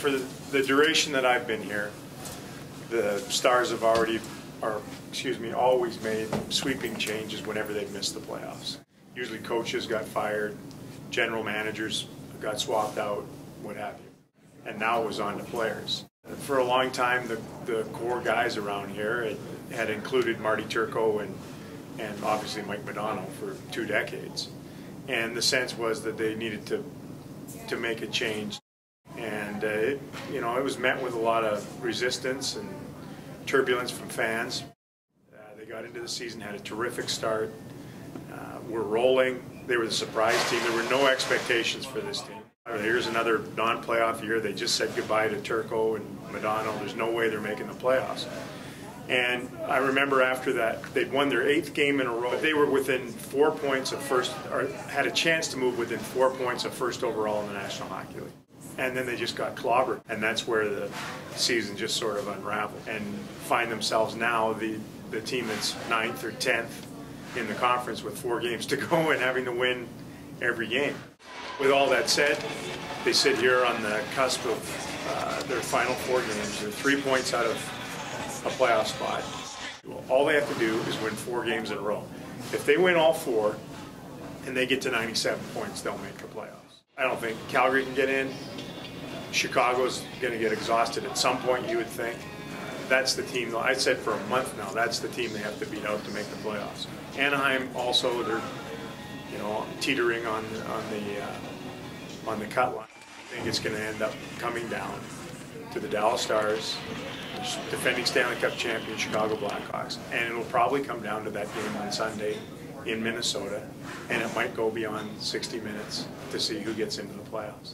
for the, duration that I've been here, the Stars have already, or excuse me, always made sweeping changes whenever they've missed the playoffs. Usually coaches got fired, general managers got swapped out, what have you. And now it was on to players. For a long time, the, the core guys around here had, had included Marty Turco and, and obviously Mike Modano for two decades. And the sense was that they needed to, to make a change. And, uh, it, you know, it was met with a lot of resistance and turbulence from fans. Uh, they got into the season, had a terrific start. Uh, we're rolling. They were the surprise team. There were no expectations for this team. Here's another non-playoff year. They just said goodbye to Turco and Modano. There's no way they're making the playoffs. And I remember after that, they'd won their eighth game in a row. They were within four points of first, or had a chance to move within four points of first overall in the National Hockey League. And then they just got clobbered. And that's where the season just sort of unraveled. And find themselves now the, the team that's ninth or tenth in the conference with four games to go and having to win every game. With all that said, they sit here on the cusp of uh, their final four games. They're three points out of a playoff spot. All they have to do is win four games in a row. If they win all four and they get to 97 points, they'll make the playoffs. I don't think Calgary can get in. Chicago's going to get exhausted at some point, you would think. That's the team. Though, I said for a month now, that's the team they have to beat out to make the playoffs. Anaheim also, they're you know teetering on on the uh, on the cut line. I think it's going to end up coming down to the Dallas Stars, defending Stanley Cup champion Chicago Blackhawks, and it'll probably come down to that game on Sunday in Minnesota, and it might go beyond 60 minutes to see who gets into the playoffs.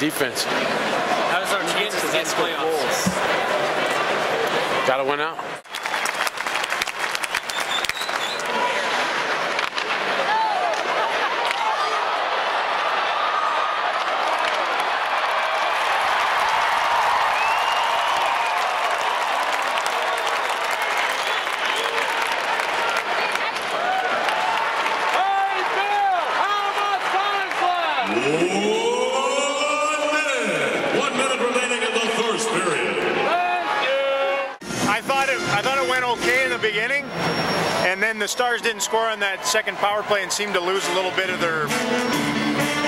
Defense. How does our chances get playoffs? Gotta win out. One minute remaining in the first period. I thought it. I thought it went okay in the beginning, and then the Stars didn't score on that second power play and seemed to lose a little bit of their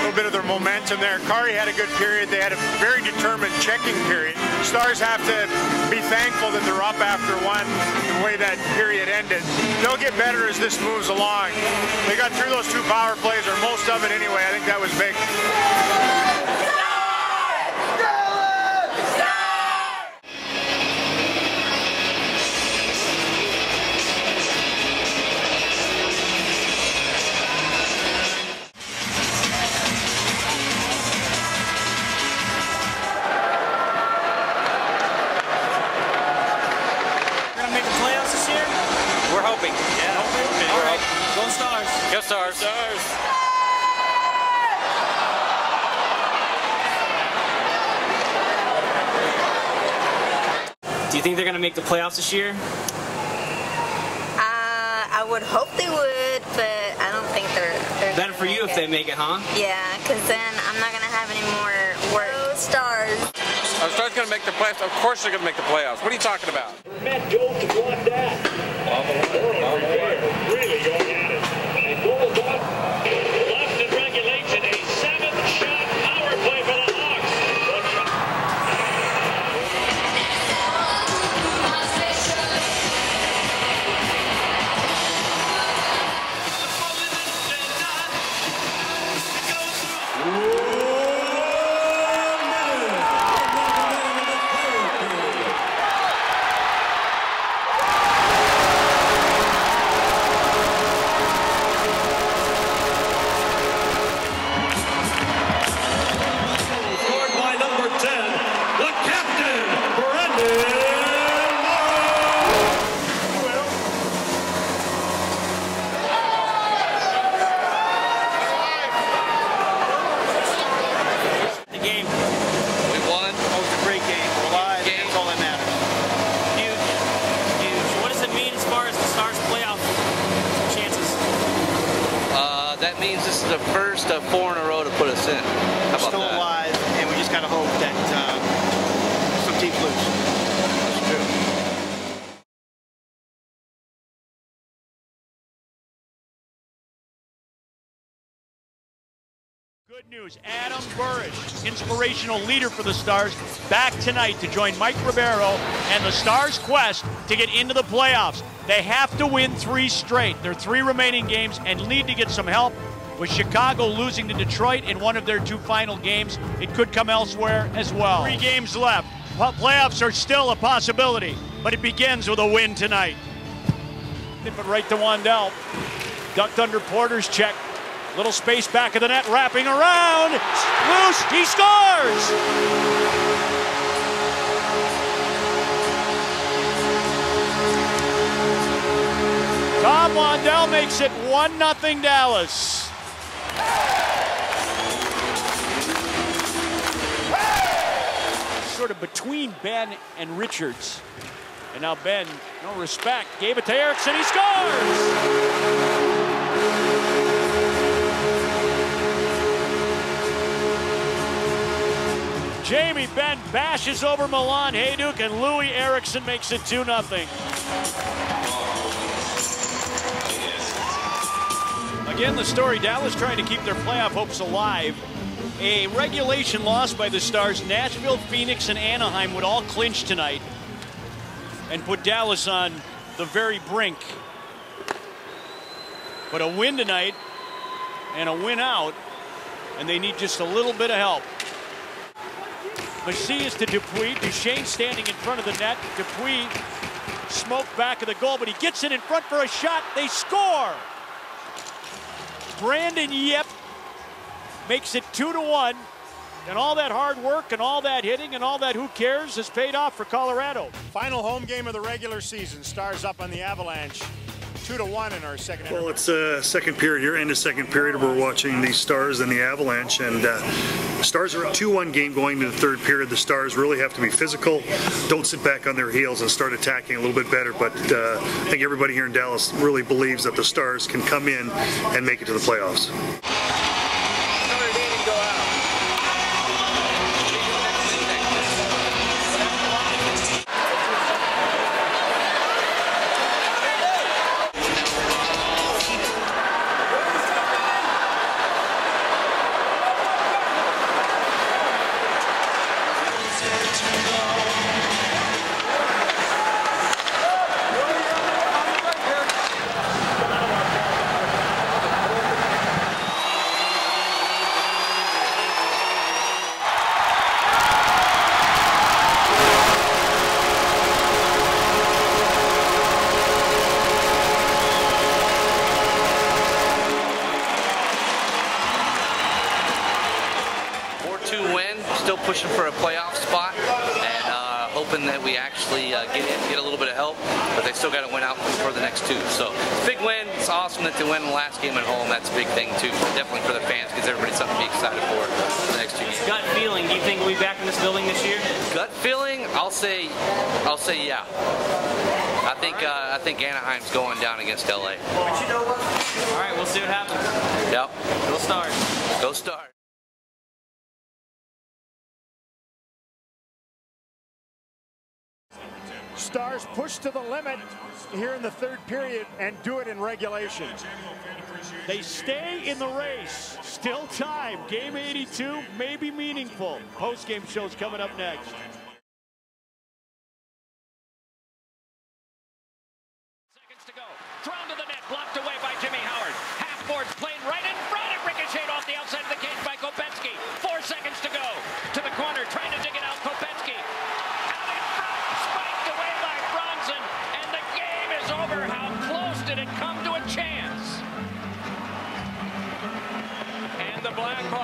little bit of their momentum there. Kari had a good period. They had a very determined checking period. Stars have to be thankful that they're up after one. The way that period ended, they'll get better as this moves along. They got through those two power plays, or most of it anyway. I think that was big. Stars. Stars. Do you think they're gonna make the playoffs this year? Uh, I would hope they would, but I don't think they're. they're Better for you make if they make it, huh? Yeah, because then I'm not gonna have any more work. Go stars. Our Stars gonna make the playoffs. Of course they're gonna make the playoffs. What are you talking about? Matt Jones to block that. This is the first uh, four in a row to put us in. How about still that? alive, and we just gotta hope that uh, some teams lose. Good news. Adam Burish, inspirational leader for the Stars, back tonight to join Mike Ribeiro and the Stars' quest to get into the playoffs. They have to win three straight. Their three remaining games and need to get some help. With Chicago losing to Detroit in one of their two final games, it could come elsewhere as well. Three games left. Playoffs are still a possibility, but it begins with a win tonight. It right to Wandell. Ducked under Porter's check. Little space back of the net, wrapping around. Loose, he scores! Tom Wandell makes it 1 0 Dallas. Sort of between Benn and Richards. And now Benn, no respect, gave it to Eriksson, he scores! Jamie Benn bashes over Milan Hejduk and Loui Eriksson makes it 2 0. Again, the story Dallas trying to keep their playoff hopes alive. A regulation loss by the Stars, Nashville, Phoenix, and Anaheim would all clinch tonight and put Dallas on the very brink. But a win tonight and a win out, and they need just a little bit of help. Macias to Dupuis. Duchene standing in front of the net. Dupuis smoke back of the goal, but he gets it in front for a shot. They score. Brandon Yip makes it two to one. And all that hard work and all that hitting and all that who cares has paid off for Colorado. Final home game of the regular season. Stars up on the Avalanche. Two to one in our second. Well, it's uh, second period here, end of second period. We're watching the Stars and the Avalanche, and uh, Stars are a 2-1 game going to the third period. The Stars really have to be physical, don't sit back on their heels, and start attacking a little bit better. But uh, I think everybody here in Dallas really believes that the Stars can come in and make it to the playoffs. For the next two. So big win. It's awesome that they win the last game at home. That's a big thing too. Definitely for the fans, because everybody's something to be excited for the next two games. Gut feeling, do you think we'll be back in this building this year? Gut feeling, I'll say, I'll say yeah. I think uh, I think Anaheim's going down against LA. But you know what? All right, we'll see what happens. Yep. Go Stars. Go Stars. Stars push to the limit here in the third period and do it in regulation. They stay in the race. Still time. Game 82 may be meaningful. Post game shows coming up next.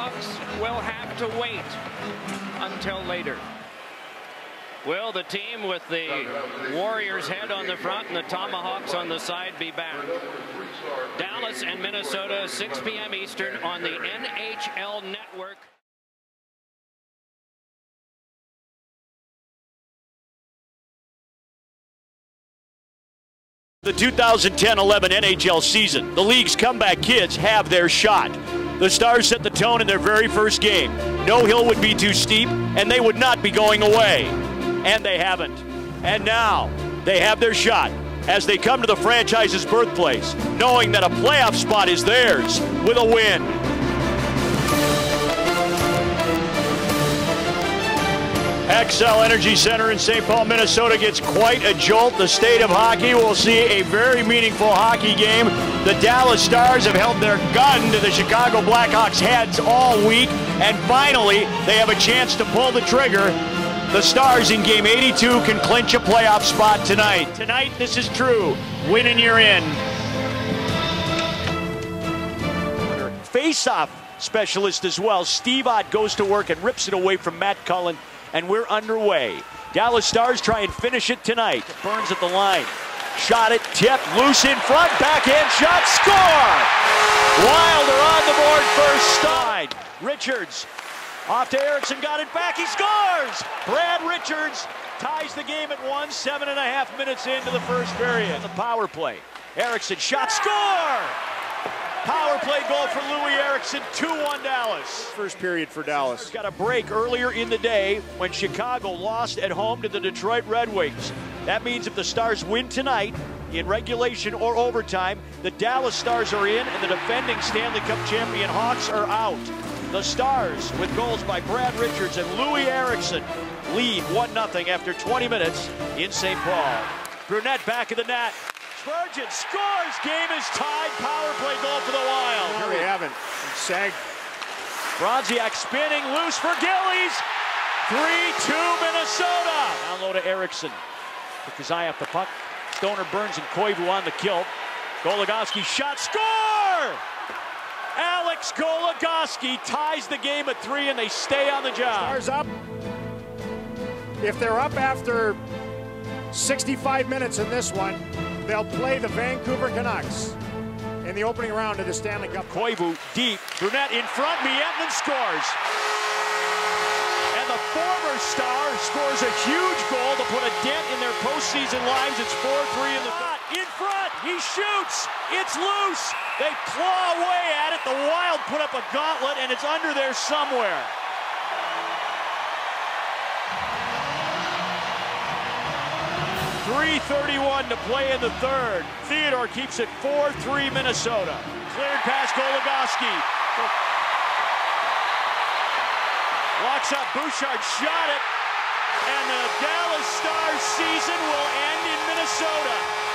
Blackhawks will have to wait until later. Will the team with the Warriors head on the front and the Tomahawks on the side be back? Dallas and Minnesota, 6 p.m. Eastern on the NHL Network. The 2010-11 NHL season, the league's comeback kids have their shot. The Stars set the tone in their very first game. No hill would be too steep, and they would not be going away. And they haven't. And now, they have their shot as they come to the franchise's birthplace, knowing that a playoff spot is theirs with a win. Xcel Energy Center in St. Paul, Minnesota gets quite a jolt. The state of hockey will see a very meaningful hockey game. The Dallas Stars have held their gun to the Chicago Blackhawks heads all week, and finally they have a chance to pull the trigger. The Stars in game 82 can clinch a playoff spot tonight. Tonight, this is true. Win and you're in. Face-off specialist as well. Steve Ott goes to work and rips it away from Matt Cullen and we're underway. Dallas Stars try and finish it tonight. Burns at the line. Shot it, tipped, loose in front, backhand shot, score! Wilder on the board first side. Richards off to Eriksson, got it back, he scores! Brad Richards ties the game at one, seven and a half minutes into the first period. The power play. Eriksson shot, score! Power play goal for Loui Eriksson, 2-1 Dallas. First period for Dallas. Got a break earlier in the day when Chicago lost at home to the Detroit Red Wings. That means if the Stars win tonight in regulation or overtime, the Dallas Stars are in and the defending Stanley Cup champion Hawks are out. The Stars, with goals by Brad Richards and Loui Eriksson, lead 1-0 after 20 minutes in St. Paul. Brunette back of the net. Spurgeon scores. Game is tied. Power play goal for the Wild. No, we haven't. Sag. Brodziak spinning loose for Gillies. 3-2 Minnesota. Down low to Eriksson. Took his eye off the puck. Stoner Burns and Koivu on the kill. Goligoski shot. Score! Alex Goligoski ties the game at three and they stay on the job. Stars up. If they're up after 65 minutes in this one, they'll play the Vancouver Canucks in the opening round of the Stanley Cup. Koivu deep, Brunette in front, Miettinen scores. And the former star scores a huge goal to put a dent in their postseason lines. It's 4-3 in the front. In front, he shoots. It's loose. They claw away at it. The Wild put up a gauntlet, and it's under there somewhere. 3.31 to play in the third. Theodore keeps it 4-3 Minnesota. Cleared past Goligoski. Walks up, Bouchard shot it. And the Dallas Stars season will end in Minnesota.